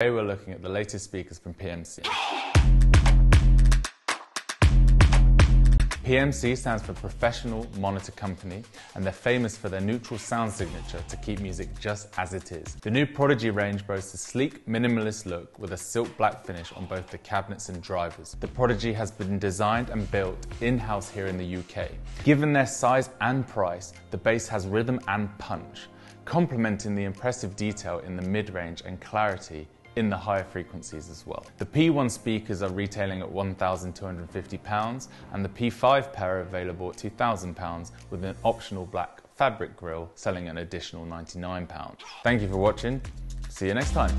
Today we're looking at the latest speakers from PMC. PMC stands for Professional Monitor Company, and they're famous for their neutral sound signature to keep music just as it is. The new Prodigy range boasts a sleek, minimalist look with a silk black finish on both the cabinets and drivers. The Prodigy has been designed and built in-house here in the UK. Given their size and price, the bass has rhythm and punch, complementing the impressive detail in the mid-range and clarity in the higher frequencies as well. The P1 speakers are retailing at £1,250 and the P5 pair are available at £2,000 with an optional black fabric grille selling an additional £99. Thank you for watching. See you next time.